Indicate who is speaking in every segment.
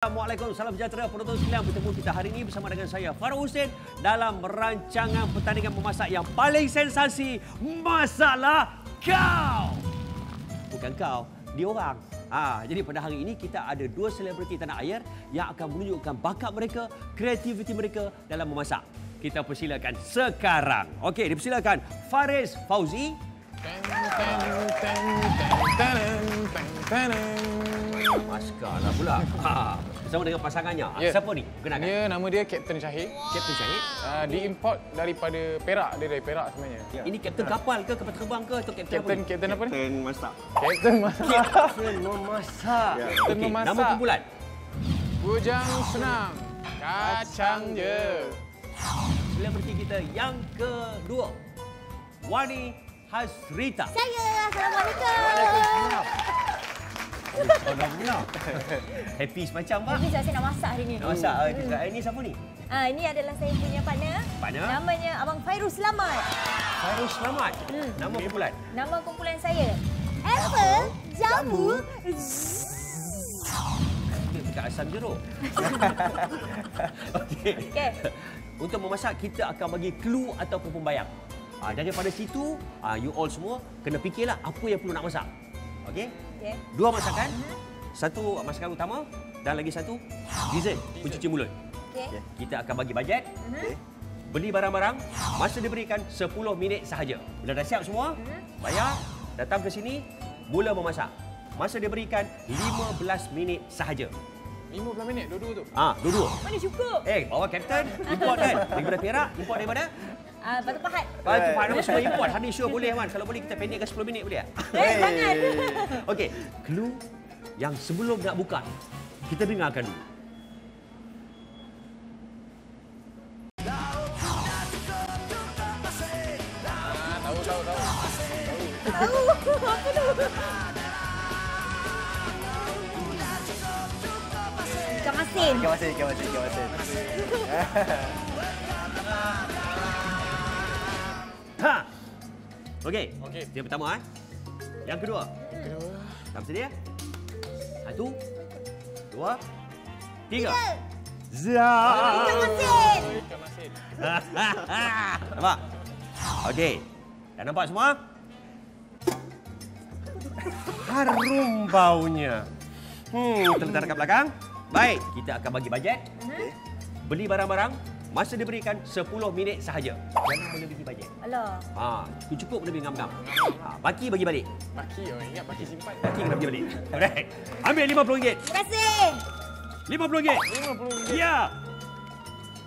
Speaker 1: Assalamualaikum, salam sejahtera penonton sekalian. Bertemu kita hari ini bersama dengan saya Farah Hussein dalam rancangan pertandingan memasak yang paling sensasi, Masalah Kau. Bukan kau, dia orang. Ha, jadi pada hari ini kita ada dua selebriti tanah air yang akan menunjukkan bakat mereka, kreativiti mereka dalam memasak. Kita persilakan sekarang. Okey, dipersilakan Faris Fauzi. Maskar lah pula. Ha, bersama dengan pasangannya.
Speaker 2: Ya.
Speaker 1: Siapa ni? Kenalkan.
Speaker 2: Dia nama dia Kapten Syahid.
Speaker 1: Kapten Syahid.
Speaker 2: Uh, diimport daripada Perak. Dia dari Perak sebenarnya.
Speaker 1: Ya. Ini kapten kapal ke, kapal terbang ke atau kapten
Speaker 2: Kapten
Speaker 1: apa?
Speaker 2: Kapten apa ni?
Speaker 3: Kapten masak.
Speaker 2: Kapten masak.
Speaker 1: Kapten memasak.
Speaker 3: Ya.
Speaker 2: Kapten
Speaker 1: Okey,
Speaker 2: memasak.
Speaker 1: Nama kumpulan.
Speaker 2: Bujang senang. Kacang je.
Speaker 1: Selebriti kita yang kedua. Wani Hasrita.
Speaker 4: Saya, Assalamualaikum.
Speaker 1: Oh, dah pula. Happy semacam, Pak.
Speaker 4: Tapi saya nak masak hari ni.
Speaker 1: Nak masak. Hmm. Ini siapa ni?
Speaker 4: Ah, ini adalah saya punya partner.
Speaker 1: Partner?
Speaker 4: Namanya Abang Fairuz Selamat.
Speaker 1: Fairuz Selamat.
Speaker 4: Hmm.
Speaker 1: Nama kumpulan.
Speaker 4: Nama kumpulan saya. Apple, jamu,
Speaker 1: dekat asam jeruk. Okey.
Speaker 4: Okey.
Speaker 1: Untuk memasak, kita akan bagi clue ataupun pembayang. Ha, daripada situ, ha, you all semua kena fikirlah apa yang perlu nak masak. Okey?
Speaker 4: Okey.
Speaker 1: Dua masakan. Satu masakan utama dan lagi satu dessert, pencuci mulut.
Speaker 4: Okey.
Speaker 1: Kita akan bagi bajet.
Speaker 3: Okey.
Speaker 1: Beli barang-barang, masa diberikan 10 minit sahaja. Bila dah siap semua, bayar, datang ke sini, mula memasak. Masa diberikan 15 minit sahaja.
Speaker 2: 15 minit dua-dua tu.
Speaker 1: Ah, dua-dua.
Speaker 4: Mana cukup?
Speaker 1: Eh, bawa kapten, import kan? Daripada Perak, import daripada?
Speaker 4: Ah, Batu Pahat.
Speaker 1: Batu Pahat nama semua import. Hari ni sure boleh kan? Kalau boleh kita pendekkan 10 minit boleh tak?
Speaker 4: Eh, jangan.
Speaker 1: Okey, clue yang sebelum nak buka, kita dengarkan dulu.
Speaker 2: Tahu.
Speaker 4: Apa tu? Ikan masin.
Speaker 3: Ikan masin, ikan masin, ikan masin.
Speaker 1: Ha. Okey.
Speaker 2: Okey.
Speaker 1: Yang pertama eh. Yang kedua.
Speaker 2: Kedua.
Speaker 1: Dah bersedia? Satu, dua, tiga. Zah.
Speaker 4: Ikan masin.
Speaker 2: Ikan masin.
Speaker 1: nampak? Okey. Dah nampak semua? Harum baunya. Hmm, terletak dekat belakang. Baik, kita akan bagi bajet.
Speaker 3: Okey.
Speaker 1: Beli barang-barang. Masa diberikan 10 minit sahaja. Jangan melebihi bajet.
Speaker 4: Alah.
Speaker 1: Ha, cukup lebih ngam-ngam. Ha, baki bagi balik.
Speaker 2: Baki, oh ingat baki simpan.
Speaker 1: Baki kena bagi balik. Alright. Ambil RM50.
Speaker 4: Terima kasih.
Speaker 1: RM50.
Speaker 2: RM50.
Speaker 1: Ya.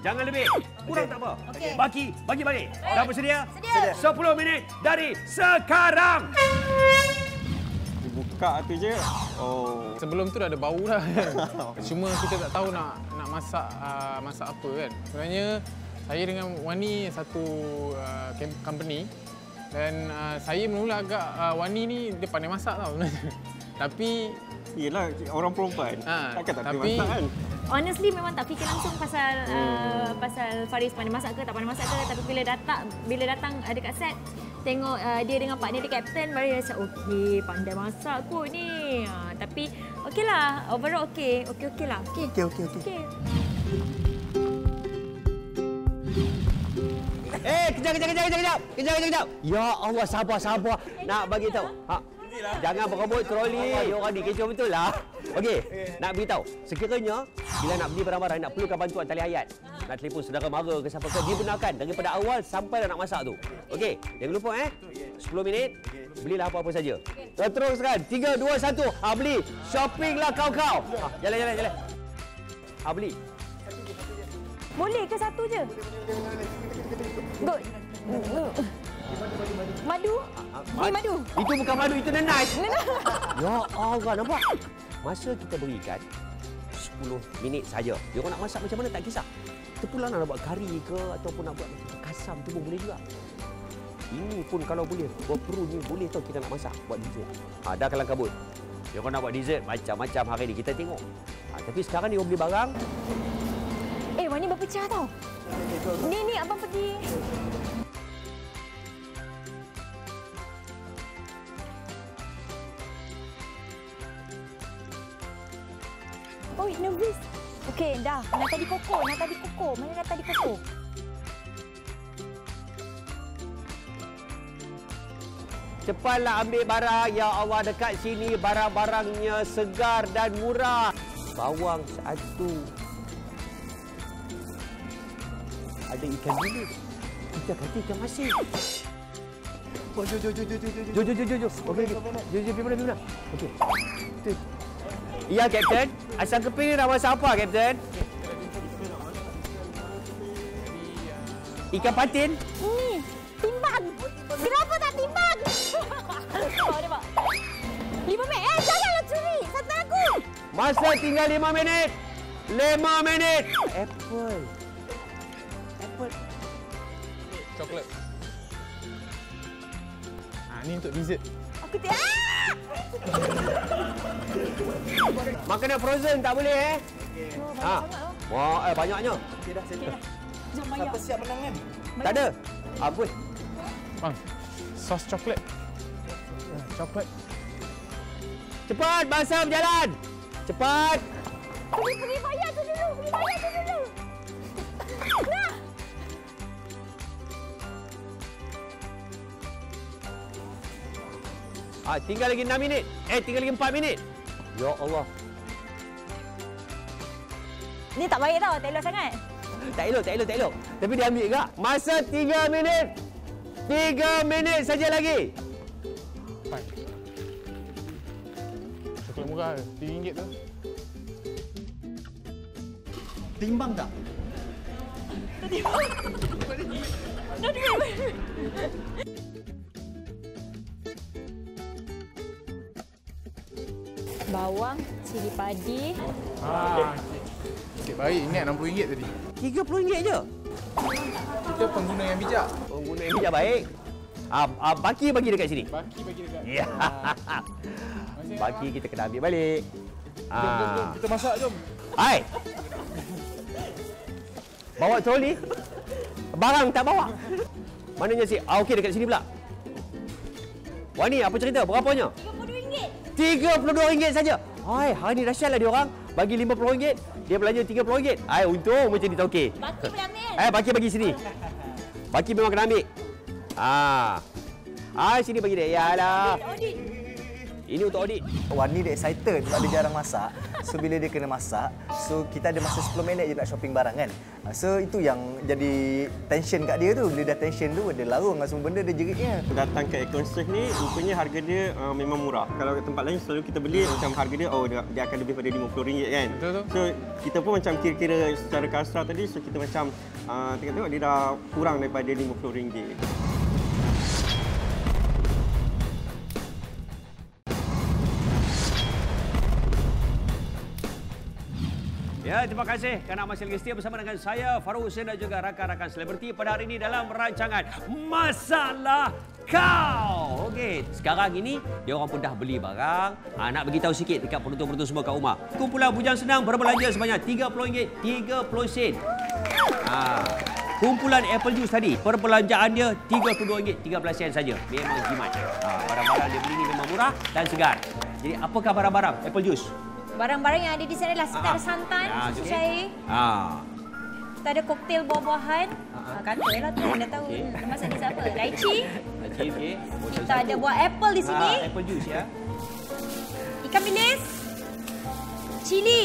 Speaker 1: Jangan lebih. Kurang
Speaker 3: Okey.
Speaker 1: tak apa.
Speaker 4: Okey.
Speaker 1: Baki, bagi balik. Dah bersedia?
Speaker 4: Sedia.
Speaker 1: 10 minit dari sekarang.
Speaker 3: Dibuka tu je. Oh.
Speaker 2: Sebelum tu dah ada bau dah kan. Cuma kita tak tahu nak nak masak uh, masak apa kan. Sebenarnya saya dengan Wani satu uh, company dan uh, saya mula agak uh, Wani ni dia pandai masak tau sebenarnya. Tapi
Speaker 3: Yelah, orang perempuan.
Speaker 2: Ha,
Speaker 3: Takkan tak
Speaker 2: tapi-
Speaker 3: masak kan?
Speaker 4: Honestly memang tak fikir langsung pasal uh, pasal Faris pandai masak ke tak pandai masak ke tapi bila datang bila datang uh, dekat set tengok uh, dia dengan partner dia kapten baru dia rasa okey pandai masak kot ni. Uh, tapi okeylah overall okey okey okey lah. Okey.
Speaker 3: Okey, okey, okey.
Speaker 4: Okey.
Speaker 1: Eh, kejap, kejap, kejap, kejap, kejap. Kejap, kejap, kejap. Ya Allah, sabar, sabar. Nak bagi tahu. Ha. Jangan berkebut troli. Ya orang ni kecoh betul lah. Okey, nak beritahu. Sekiranya bila nak beli barang-barang nak perlukan bantuan tali hayat. Nak telefon saudara mara ke siapa ke dibenarkan daripada awal sampai dah nak masak tu. Okey, jangan lupa eh. 10 minit belilah apa-apa saja. Okay. Teruskan. 3 2 1. Ha beli. Shoppinglah kau-kau. Ha, jalan jalan jalan. Ha beli.
Speaker 4: Boleh ke satu je? Good. Madu? Ni madu.
Speaker 1: Itu bukan madu, itu nenai. ya Allah, nampak? Masa kita berikan 10 minit saja. Dia orang nak masak macam mana tak kisah. Pula nak buat kari ke ataupun nak buat kasam tu pun boleh juga. Ini pun kalau boleh, berperu ni boleh tau kita nak masak buat dessert. Ha, dah kalang kabut. Dia orang nak buat dessert macam-macam hari ni kita tengok. Ha, tapi sekarang ni orang beli barang,
Speaker 4: Eh, Wani berpecah tau. Ni, ni abang pergi. Dah. Nata di koko, nata di koko. Mana nata di koko?
Speaker 1: Cepatlah ambil barang. Ya Allah, dekat sini barang-barangnya segar dan murah. Bawang satu. Ada ikan bilis. Kita kata ikan masin. Oh, jom, jom, jom, jom, jom, jom, jom, jom, jom, jom. Okey, okey. Jom, jom, pergi mana, pergi mana. Okey. Tu. Ya, Kapten. Asal keping ni nak masak apa, Kapten? Ikan patin?
Speaker 4: Ni, timbang. Kenapa tak timbang? pak. Lima minit. Eh, janganlah curi. Satu aku.
Speaker 1: Masa tinggal lima minit. Lima minit. Apple. Apple.
Speaker 2: Coklat. Ha, ni untuk dessert.
Speaker 4: Aku tidak.
Speaker 1: Makanan frozen tak boleh eh? Ha. Wah, eh banyaknya.
Speaker 4: Jom bayar.
Speaker 5: Siapa siap menang kan?
Speaker 1: Tak ada. Apa?
Speaker 2: Bang, sos coklat. Ha, Coklat.
Speaker 1: Cepat, bangsa berjalan. Cepat.
Speaker 4: Pergi, pergi bayar tu dulu. Pergi bayar tu dulu. Nah.
Speaker 1: Ah, tinggal lagi 6 minit. Eh, tinggal lagi 4 minit. Ya Allah.
Speaker 4: Ni tak baik tau. Tak elok sangat.
Speaker 1: Tak elok, tak elok, tak elok. Tapi dia ambil juga. Masa 3 minit. 3 minit saja lagi.
Speaker 2: Fine. Coklat murah RM3 tu.
Speaker 5: Timbang tak?
Speaker 4: Bawang, cili padi.
Speaker 2: Ha. Cik baik ingat RM60 tadi.
Speaker 1: RM30 je.
Speaker 2: Kita pengguna yang bijak.
Speaker 1: Pengguna yang bijak baik. Ah, ah, baki bagi dekat sini.
Speaker 2: Baki bagi dekat.
Speaker 1: Ya. Baki kita kena ambil balik.
Speaker 2: Jom, jom, jom.
Speaker 1: Ah.
Speaker 2: Kita masak, jom.
Speaker 1: Hai. Bawa troli. Barang tak bawa. Mananya si? Ah, okey dekat sini pula. Wani, apa cerita? Berapanya?
Speaker 4: RM32.
Speaker 1: RM32 saja. Hai, hari ni dahsyatlah dia orang. Bagi RM50, dia belanja RM30. Hai, untung macam ni tak okey.
Speaker 4: Baki boleh ambil.
Speaker 1: Eh, baki bagi sini. Baki memang kena ambil. Ah. Ah, sini bagi dia. Yalah.
Speaker 4: Audit.
Speaker 1: Ini untuk audit.
Speaker 5: Wani dia excited sebab dia jarang masak. So bila dia kena masak, so kita ada masa 10 minit je nak shopping barang kan. So itu yang jadi tension kat dia tu. Bila dah tension tu dia larung dengan semua benda dia jeritnya.
Speaker 3: Datang ke Econsurf ni rupanya harga dia uh, memang murah. Kalau kat tempat lain selalu kita beli macam harga dia oh dia, dia akan lebih pada RM50 kan.
Speaker 2: Betul tu.
Speaker 3: So kita pun macam kira-kira secara kasar tadi so kita macam uh, tengok-tengok dia dah kurang daripada RM50.
Speaker 1: Ya, terima kasih kerana masih lagi setia bersama dengan saya Farouk Hussein dan juga rakan-rakan selebriti pada hari ini dalam rancangan Masalah Kau. Okey, sekarang ini dia orang pun dah beli barang. Ha, nak beritahu sikit dekat penonton-penonton semua kat rumah. Kumpulan Bujang Senang berbelanja sebanyak RM30, 30 sen. Ha, kumpulan Apple Juice tadi, perbelanjaan dia RM32, 13 sen saja. Memang jimat. Ha, barang-barang dia beli ni memang murah dan segar. Jadi apakah barang-barang Apple Juice?
Speaker 4: Barang-barang yang ada di sana adalah kita
Speaker 1: Ah.
Speaker 4: ada santan,
Speaker 1: Ah,
Speaker 4: susu
Speaker 1: okey.
Speaker 4: cair,
Speaker 1: Ah,
Speaker 4: kita ada koktail buah-buahan. Ah, kata lah tu, anda tahu
Speaker 1: Okey.
Speaker 4: masak ni siapa. Lychee,
Speaker 1: Okey, okey. Botol
Speaker 4: kita ada buah apple di sini,
Speaker 1: Ah, apple juice ya.
Speaker 4: ikan bilis, cili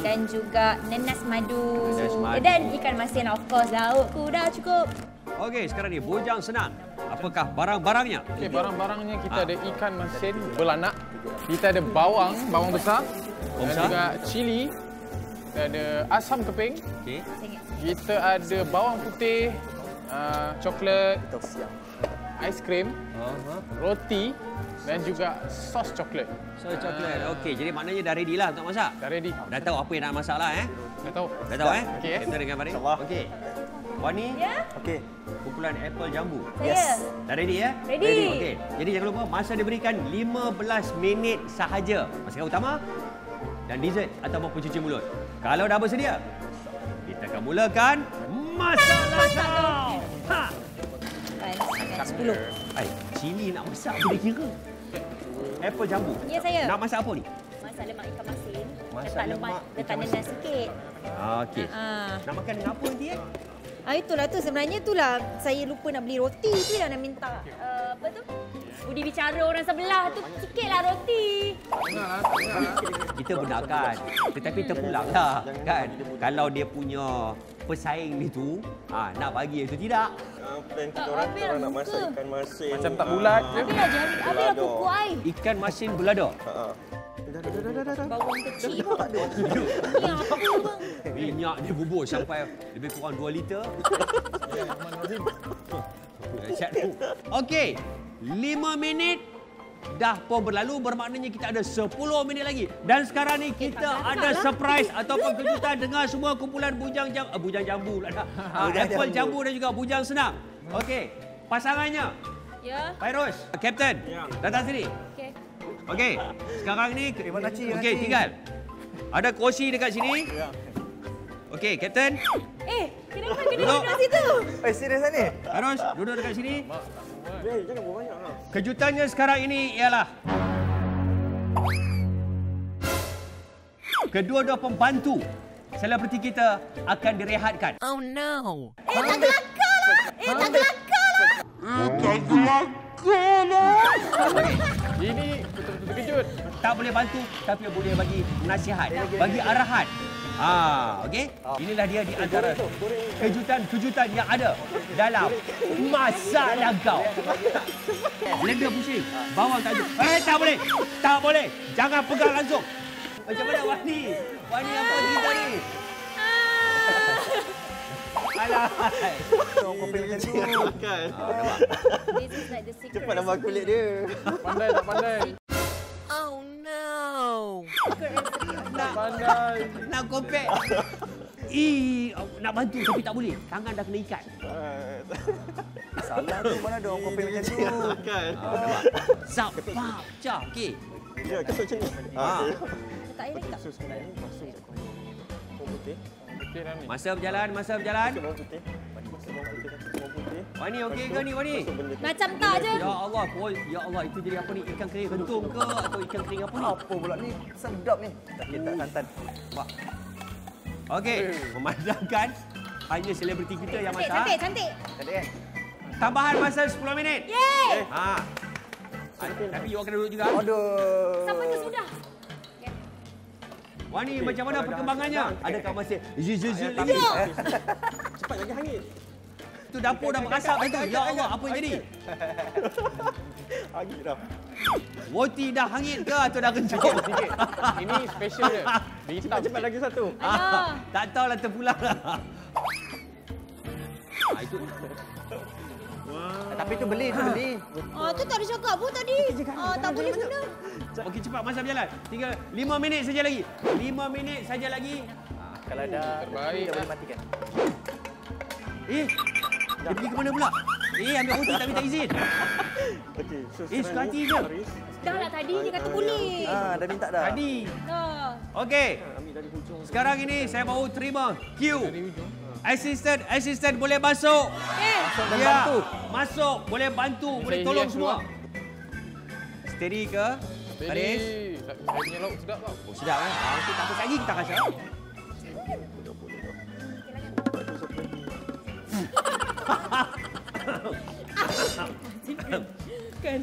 Speaker 4: dan juga nenas madu.
Speaker 1: Nenas madu.
Speaker 4: Dan ikan masin of course laukku dah cukup.
Speaker 1: Okey, sekarang ni bujang senang. Apakah barang-barangnya?
Speaker 2: Okey, barang-barangnya kita ada ikan masin belanak. Kita ada bawang, bawang besar.
Speaker 1: Bawang
Speaker 2: dan
Speaker 1: besar.
Speaker 2: juga cili. Kita ada asam keping.
Speaker 1: Okey.
Speaker 2: Kita ada bawang putih, uh, coklat,
Speaker 5: Kita siang.
Speaker 2: aiskrim,
Speaker 1: Uh-huh.
Speaker 2: roti dan juga sos coklat.
Speaker 1: So, coklat. Okey, jadi maknanya dah ready lah untuk masak.
Speaker 2: Dah ready.
Speaker 1: Dah tahu apa yang nak masak lah eh.
Speaker 2: Dah tahu?
Speaker 1: Dah tahu eh?
Speaker 2: Okey, eh?
Speaker 1: Kita dengan Farid. Okey. Wani,
Speaker 4: Ya,
Speaker 5: Okey.
Speaker 1: kumpulan apple jambu.
Speaker 4: saya.
Speaker 1: Dah ready ya?
Speaker 4: Ready.
Speaker 1: Okey. Jadi jangan lupa masa diberikan 15 minit sahaja. Masakan utama dan dessert ataupun pencuci mulut. Kalau dah bersedia, kita akan mulakan masalah kau. Ha.
Speaker 4: Kan, 10.
Speaker 1: Ai, cili nak masak boleh kira. Apple jambu.
Speaker 4: Ya, saya.
Speaker 1: Nak masak apa ni?
Speaker 4: masak lemak ikan masin.
Speaker 1: Masak
Speaker 4: letak lemak,
Speaker 1: lemak
Speaker 4: letak
Speaker 1: ikan
Speaker 4: nenda sikit.
Speaker 1: Ah, Okey.
Speaker 4: Ah.
Speaker 1: Nak makan dengan apa nanti eh?
Speaker 4: Ah itulah tu sebenarnya itulah saya lupa nak beli roti tu yang nak minta uh, apa tu? Budi bicara orang sebelah tu sikitlah roti.
Speaker 1: Kita benarkan. Tetapi terpulanglah kan. Kalau dia punya pesaing ni tu ah nak bagi itu tidak.
Speaker 3: Uh, plan kita
Speaker 4: Tak,
Speaker 3: orang, kita orang
Speaker 4: lah
Speaker 3: nak masak ikan masin.
Speaker 2: Macam tak bulat je.
Speaker 4: Habis lah jadi habis lah
Speaker 3: Balado.
Speaker 4: kuku ai.
Speaker 1: Ikan masin belada.
Speaker 3: Ha.
Speaker 4: Bawang kecil. Ni apa bang?
Speaker 1: Minyak dia bubur sampai lebih kurang 2 liter. Okey. 5 minit dah pun berlalu bermaknanya kita ada 10 minit lagi. Dan sekarang ni kita ada surprise ataupun kejutan dengan semua kumpulan bujang jam uh, bujang jambu pula dah. Uh, apple
Speaker 5: jambu.
Speaker 1: jambu dan juga bujang senang. Okey. Pasangannya
Speaker 4: Ya.
Speaker 1: Fairuz, Captain.
Speaker 3: Ya.
Speaker 1: Datang sini.
Speaker 4: Okey.
Speaker 1: Sekarang ni
Speaker 5: Eh,
Speaker 1: Okey, tinggal. Ada kursi dekat sini.
Speaker 3: Ya.
Speaker 1: Okey, Captain.
Speaker 4: Eh, kenapa kena
Speaker 1: Duduk.
Speaker 4: duduk situ?
Speaker 5: Eh, serius ni?
Speaker 1: Fairuz, duduk dekat sini.
Speaker 3: Eh, jangan buat banyak lah.
Speaker 1: Kejutannya sekarang ini ialah kedua-dua pembantu selebriti kita akan direhatkan.
Speaker 4: Eh, tak kelakar lah. Eh, tak kelakar lah.
Speaker 2: Ini betul-betul terkejut.
Speaker 1: Tak boleh bantu tapi boleh bagi nasihat, bagi arahan. Ah, okey. Inilah dia di antara kejutan-kejutan yang ada dalam Masak Lagau. Blender pusing, bawang tak ada. Eh, tak boleh. Tak boleh. Jangan pegang langsung. Macam mana Wani? Wani apa kita ni? Alah.
Speaker 5: Kopi macam tu.
Speaker 3: Kan.
Speaker 4: This is like the secret.
Speaker 3: Cepat nama kulit dia.
Speaker 2: Pandai tak pandai? Tak pandai.
Speaker 1: Nak kopek. Ih, nak bantu tapi tak boleh. Tangan dah kena ikat.
Speaker 5: Salah tu mana ada orang kopi macam tu.
Speaker 3: Kan.
Speaker 1: Zap, pap, cah. Okey.
Speaker 3: Ya, kita macam ni.
Speaker 1: Ah.
Speaker 4: Tak lagi tak?
Speaker 3: Sebenarnya masuk je putih.
Speaker 1: Masa berjalan, masa berjalan.
Speaker 3: Masuk bawang putih. Masuk bawang
Speaker 1: Wani okey ke ni Wani?
Speaker 3: Tu.
Speaker 4: Macam tak je.
Speaker 1: Ya Allah, boy. Ya Allah, itu jadi apa ni? Ikan kering kentung ke atau ikan kering apa ni?
Speaker 5: Apa pula ni? Sedap ni. Tak kita santan.
Speaker 1: Wah. Okey, memandangkan hanya selebriti kita yang
Speaker 4: Cantik,
Speaker 1: masak.
Speaker 4: cantik, cantik.
Speaker 5: Tadi kan?
Speaker 1: Tambahan masa 10 minit.
Speaker 4: Yeay!
Speaker 1: Ha. Tapi you kena duduk juga.
Speaker 5: Aduh.
Speaker 4: Sampainya sudah.
Speaker 1: Wani, macam mana perkembangannya? Adakah masih zi lagi?
Speaker 3: Cepat lagi hangit.
Speaker 1: Tu dapur dah berasap itu. Ya Allah, apa yang jadi?
Speaker 3: Hangit dah.
Speaker 1: Roti dah hangit ke atau dah kencang?
Speaker 2: Sikit. Ini special dia. Hitam.
Speaker 3: Cepat, cepat lagi satu.
Speaker 1: Ah, tak tahulah terpulang lah. Ah, itu
Speaker 5: Tapi tu beli, tu beli.
Speaker 4: Ah, tu tak ada cakap pun tadi. Ah, tak boleh guna.
Speaker 1: Okey cepat masa berjalan. Tinggal 5 minit saja lagi. 5 minit saja lagi.
Speaker 5: Kalau dah
Speaker 2: Terbaik
Speaker 5: tak
Speaker 2: lah.
Speaker 5: boleh matikan.
Speaker 1: Eh, dia pergi ke mana pula? Eh, ambil roti tak minta izin.
Speaker 3: Okey, so
Speaker 1: Eh, suka hati je.
Speaker 4: Dah lah tadi dia kata boleh.
Speaker 5: Ah, dah minta dah.
Speaker 1: Tadi.
Speaker 4: Dah.
Speaker 1: Okey,
Speaker 3: hujung.
Speaker 1: sekarang ini saya baru terima Q. Assistant, assistant boleh masuk.
Speaker 4: Eh,
Speaker 5: dan
Speaker 1: Ya,
Speaker 5: bantu.
Speaker 1: Masuk, boleh bantu, boleh tolong semua. Steady ke? Haris?
Speaker 2: saya punya lauk sedap tau.
Speaker 1: Oh, sedap kan? Ah, okey, tak apa lagi kita rasa.
Speaker 4: Kan.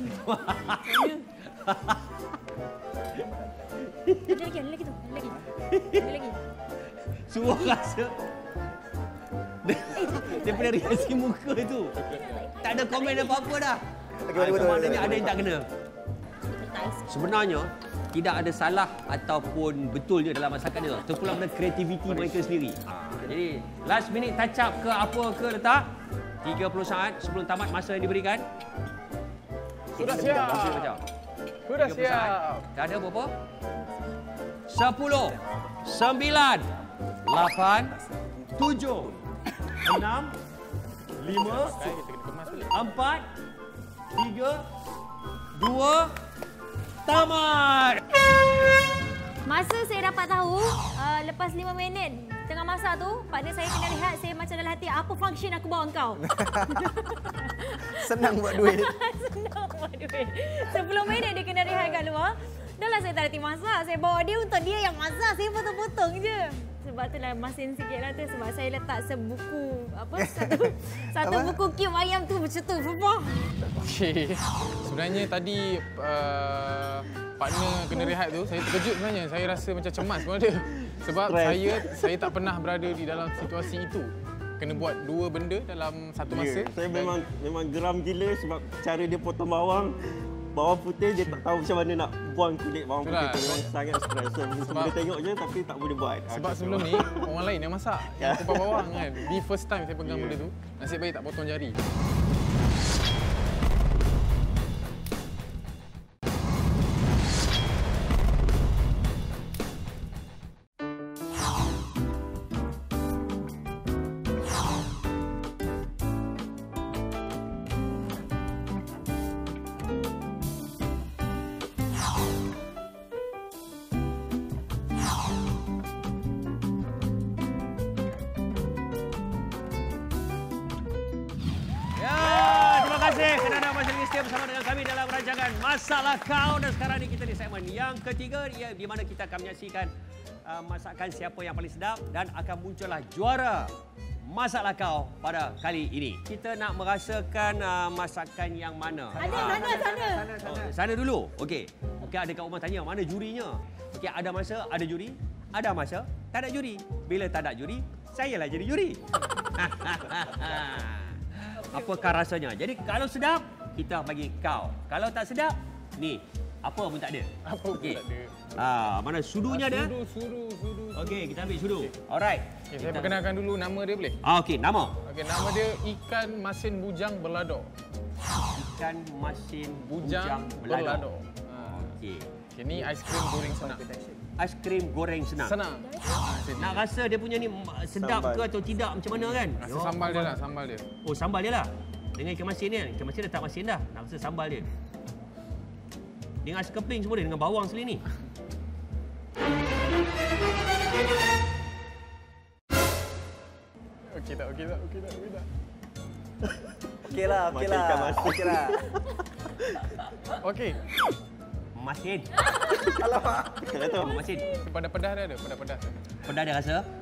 Speaker 4: Ada lagi, ada lagi tu. Ada lagi. Ada lagi.
Speaker 1: Semua rasa. Dia, reaksi muka tu. Tak ada komen apa-apa dah.
Speaker 5: Okey,
Speaker 1: Ah, maknanya ada yang tak kena. Sebenarnya tidak ada salah ataupun betulnya dalam masakan dia. Terpulang pada kreativiti mereka sendiri. Ah, Jadi last minute touch up ke apa ke letak 30 saat sebelum tamat masa yang diberikan.
Speaker 2: Sudah siap. Sudah
Speaker 1: 30 saat.
Speaker 2: siap.
Speaker 1: Dah ada berapa? 10, 9, 8, 7, 6, 5,
Speaker 2: Kita kena kemas balik.
Speaker 1: 4, 3, 2, tamat!
Speaker 4: Masa saya dapat tahu, uh, lepas 5 minit tengah masak tu, partner saya kena lihat saya macam dalam hati, apa function aku bawa kau?
Speaker 5: Senang buat duit.
Speaker 4: Senang buat duit. 10 minit dia kena rehat kat luar. Dah lah saya tak ada tim masak. Saya bawa dia untuk dia yang masak. Saya potong-potong je. Sebab tu lah masin sikit lah tu. Sebab saya letak sebuku, apa, satu, satu
Speaker 5: Apa?
Speaker 4: buku cube ayam tu macam tu.
Speaker 2: Okey. Sebenarnya tadi uh, partner kena rehat tu, saya terkejut sebenarnya. Saya rasa macam cemas pun ada. Sebab
Speaker 3: Stress.
Speaker 2: saya saya tak pernah berada di dalam situasi itu. Kena buat dua benda dalam satu masa.
Speaker 3: Ya, saya memang memang geram gila sebab cara dia potong bawang bawang putih dia tak tahu macam mana nak buang kulit bawang putih
Speaker 2: Itulah.
Speaker 3: tu memang sangat stres. So, boleh tengok je tapi tak boleh buat.
Speaker 2: Sebab sebelum ni orang lain yang masak, yang kupas bawang kan. Di first time saya pegang benda tu, nasib baik tak potong jari.
Speaker 1: Masalah Kau dan sekarang ni kita di segmen yang ketiga ya, di mana kita akan menyaksikan uh, masakan siapa yang paling sedap dan akan muncullah juara Masalah Kau pada kali ini. Kita nak merasakan uh, masakan yang mana?
Speaker 4: Ada
Speaker 1: Ah,
Speaker 4: sana, sana.
Speaker 1: Oh, sana dulu. Okey. Okey, ada kat rumah tanya mana jurinya? Okey, ada masa ada juri? Ada masa tak ada juri. Bila tak ada juri, saya lah jadi juri. Apakah rasanya? Jadi kalau sedap, kita bagi kau. Kalau tak sedap, ni apa pun tak ada.
Speaker 2: Apa pun
Speaker 1: Okey.
Speaker 2: tak ada.
Speaker 1: Ah, mana sudunya ada?
Speaker 2: Sudu, sudu, sudu.
Speaker 1: Okey, kita ambil sudu. Alright.
Speaker 2: Okay, saya perkenalkan dulu nama dia boleh?
Speaker 1: Ah, okey, nama.
Speaker 2: Okey, nama dia ikan masin bujang berladok.
Speaker 1: Ikan masin
Speaker 2: Bujang,
Speaker 1: bujang
Speaker 2: berladok.
Speaker 1: belado.
Speaker 2: Ha.
Speaker 1: Okey.
Speaker 2: Okay, ni aiskrim goreng senang.
Speaker 1: Aiskrim goreng senang.
Speaker 2: Senang. Saya
Speaker 1: Nak rasa dia punya ni sedap
Speaker 3: Sambal.
Speaker 1: ke atau tidak macam mana kan?
Speaker 2: Rasa sambal dia lah, sambal dia.
Speaker 1: Oh, sambal dia lah. Dengan ikan masin ni. Ikan masin dah tak masin dah. Nak rasa sambal dia. Dengan ais keping semua dia. Dengan bawang sekali ni.
Speaker 2: Okey tak, okey tak, okey tak, okey tak.
Speaker 5: Okey lah, okey lah.
Speaker 3: ikan masin.
Speaker 5: Okey lah.
Speaker 2: Okey.
Speaker 1: Masin.
Speaker 3: Kalau tahu.
Speaker 1: Masin.
Speaker 2: Pedas-pedas dia ada, pedas-pedas.
Speaker 1: Pedas dia rasa.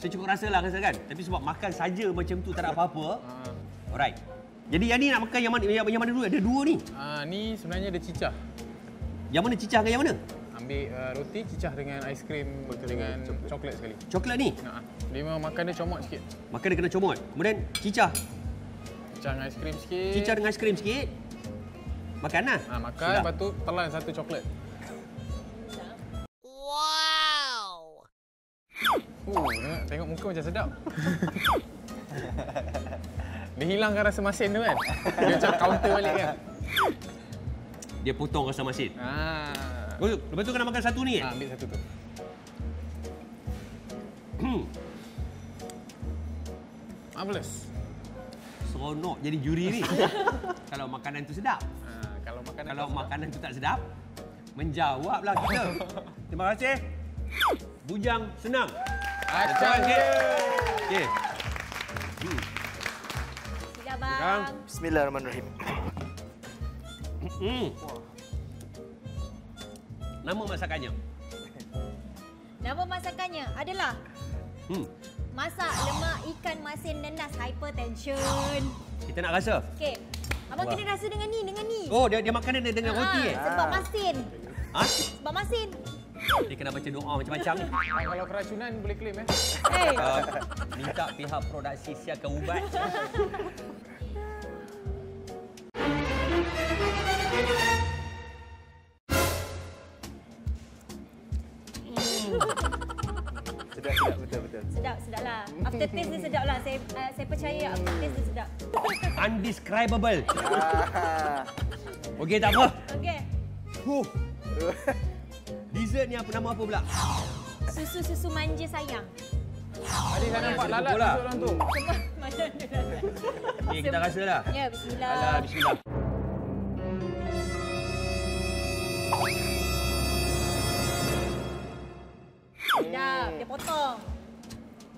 Speaker 1: Saya cukup rasa lah rasa kan. Tapi sebab makan saja macam tu tak ada apa-apa.
Speaker 2: Ha.
Speaker 1: Alright. Jadi yang ni nak makan yang mana, yang, yang mana dulu? Ada dua ni.
Speaker 2: Ha, ni sebenarnya ada cicah.
Speaker 1: Yang mana cicah dengan yang mana?
Speaker 2: Ambil uh, roti cicah dengan aiskrim dengan coklat sekali.
Speaker 1: Coklat ni.
Speaker 2: Ha. Dia memang makan dia comot sikit.
Speaker 1: Makan dia kena comot. Kemudian cicah.
Speaker 2: Cicah dengan aiskrim sikit.
Speaker 1: Cicah dengan aiskrim sikit. Makan lah.
Speaker 2: Ha, makan,
Speaker 1: Sedap.
Speaker 2: lepas tu telan satu coklat. Oh, tengok, tengok muka macam sedap. Dia hilangkan rasa masin tu kan? Dia macam counter balik kan?
Speaker 1: Dia potong rasa masin.
Speaker 2: Ha.
Speaker 1: Oh, lepas tu kena makan satu ni.
Speaker 2: ha ambil satu tu. Marvelous.
Speaker 1: Seronok jadi juri ni. Kalau makanan tu sedap.
Speaker 2: Ha, kalau makanan
Speaker 1: Kalau
Speaker 2: tak sedap,
Speaker 1: makanan tu tak sedap, menjawablah kita. Terima kasih. Bujang senang.
Speaker 2: Acang dia.
Speaker 1: Okey.
Speaker 4: Sila bang.
Speaker 5: Bismillahirrahmanirrahim.
Speaker 1: Hmm. Nama masakannya?
Speaker 4: Nama masakannya adalah
Speaker 1: Hmm.
Speaker 4: masak lemak ikan masin nenas hypertension.
Speaker 1: Kita nak rasa.
Speaker 4: Okey. Abang
Speaker 1: Wah.
Speaker 4: kena rasa dengan ni, dengan ni.
Speaker 1: Oh, dia dia makan dia dengan roti eh?
Speaker 4: Ah, Sebab masin.
Speaker 1: Ha?
Speaker 4: Sebab masin.
Speaker 1: Dia kena baca doa macam-macam ni.
Speaker 2: Kalau keracunan boleh claim eh.
Speaker 4: Eh,
Speaker 1: Uh, minta pihak produksi siapkan ubat.
Speaker 5: Sedap, sedap, betul, betul.
Speaker 4: sedap, sedap lah. After taste dia sedap lah. Saya uh, saya percaya after taste dia sedap.
Speaker 1: Undescribable.
Speaker 5: Ah.
Speaker 1: Okey, tak apa.
Speaker 4: Okey.
Speaker 1: Huh. Dessert ni apa nama apa pula?
Speaker 4: Susu-susu manja sayang.
Speaker 2: Tadi saya nampak lalat masuk dalam tu.
Speaker 4: Semua mana lalat.
Speaker 1: Okey, kita rasa lah.
Speaker 4: Ya, bismillah.
Speaker 1: Alah, bismillah.
Speaker 4: Sedap. Dia potong.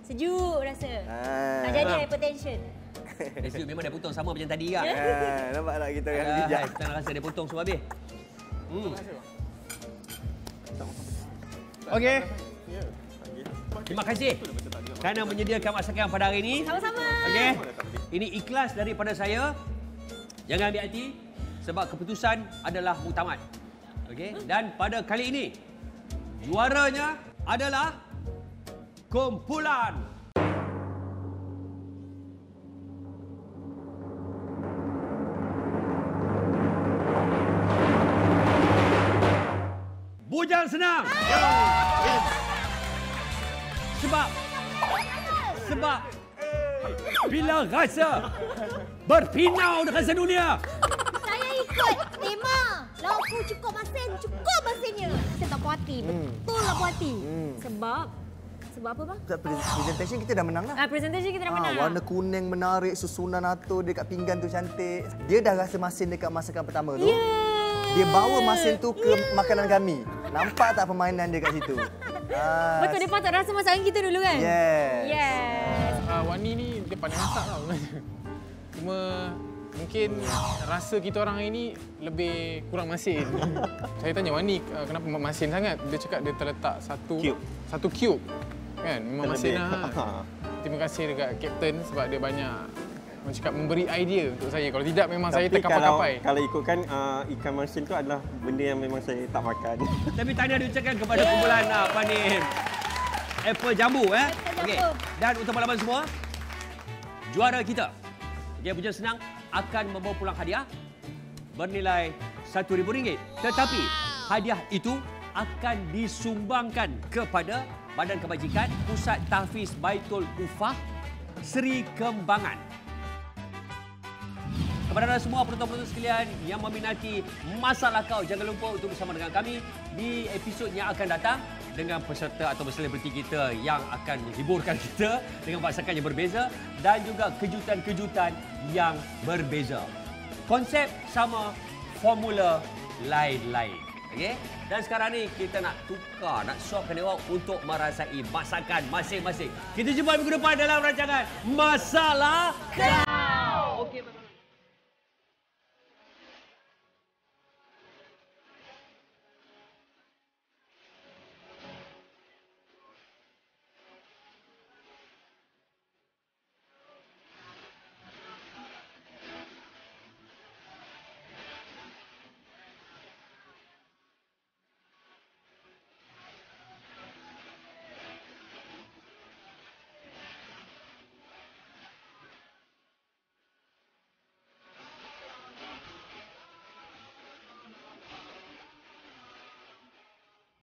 Speaker 4: Sejuk rasa.
Speaker 5: Ah.
Speaker 4: Tak jadi hypertension.
Speaker 1: Nasi memang dah potong sama macam tadi kan?
Speaker 5: Ah, nampak tak kita orang
Speaker 1: Alah,
Speaker 5: bijak.
Speaker 1: kita rasa dia potong semua habis. Hmm. Okey. Terima kasih kerana menyediakan masakan pada hari ini.
Speaker 4: Sama-sama.
Speaker 1: Okey. Ini ikhlas daripada saya. Jangan ambil hati sebab keputusan adalah muktamad. Okey. Dan pada kali ini juaranya adalah kumpulan Bujang senang. Sebab sebab bila rasa berpinau dengan sedunia,
Speaker 6: Saya ikut tema. Laukku cukup masin, cukup masinnya. Saya tak puas hati. Betul tak puas hati.
Speaker 4: Sebab sebab apa bang?
Speaker 5: Presentation kita dah menang lah.
Speaker 4: Ah, presentation kita dah
Speaker 5: Ah,
Speaker 4: menang.
Speaker 5: warna kuning menarik, susunan atur dekat pinggan tu cantik. Dia dah rasa masin dekat masakan pertama tu.
Speaker 4: Yeah.
Speaker 5: Dia bawa masin tu ke makanan kami. Nampak tak permainan dia kat situ? Ah,
Speaker 4: Betul dia patut rasa masakan kita dulu kan?
Speaker 5: Yes.
Speaker 4: Yes.
Speaker 2: Uh, Wani ni dia pandai masak tau sebenarnya. Cuma mungkin rasa kita orang ini lebih kurang masin. Saya tanya Wani uh, kenapa masin sangat? Dia cakap dia terletak satu
Speaker 3: Cube.
Speaker 2: satu cube. Kan memang masin lah. Terima kasih dekat kapten sebab dia banyak orang cakap memberi idea untuk saya. Kalau tidak memang saya
Speaker 3: Tapi kalau
Speaker 2: terkapai-kapai.
Speaker 3: kalau ikutkan uh, ikan masin tu adalah benda yang memang saya tak makan.
Speaker 1: tapi tanya diucapkan kepada kumpulan uh, apa ni? Apple jambu eh. Okey. Dan untuk malam semua, juara kita. Dia punya senang akan membawa pulang hadiah bernilai RM1,000. Tetapi hadiah itu akan disumbangkan kepada Badan Kebajikan Pusat Tahfiz Baitul Ufah Seri Kembangan. Kepada anda semua penonton-penonton sekalian yang meminati masalah kau, jangan lupa untuk bersama dengan kami di episod yang akan datang dengan peserta atau selebriti kita yang akan menghiburkan kita dengan masakan yang berbeza dan juga kejutan-kejutan yang berbeza. Konsep sama, formula lain-lain. Okey? Dan sekarang ni kita nak tukar, nak swapkan dia untuk merasai masakan masing-masing. Kita jumpa minggu depan dalam rancangan Masalah Kau. Masalah.